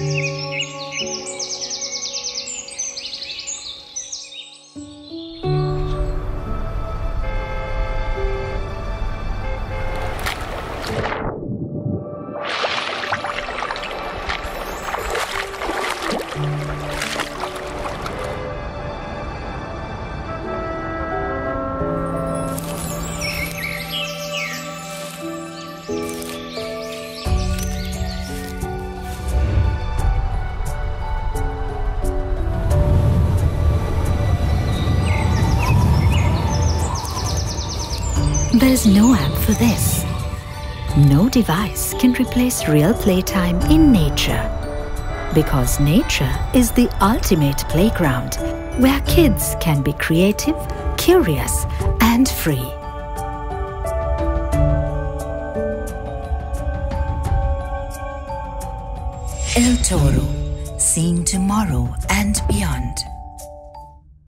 Música There is no app for this. No device can replace real playtime in nature. Because nature is the ultimate playground where kids can be creative, curious, and free. El Toro, seeing tomorrow and.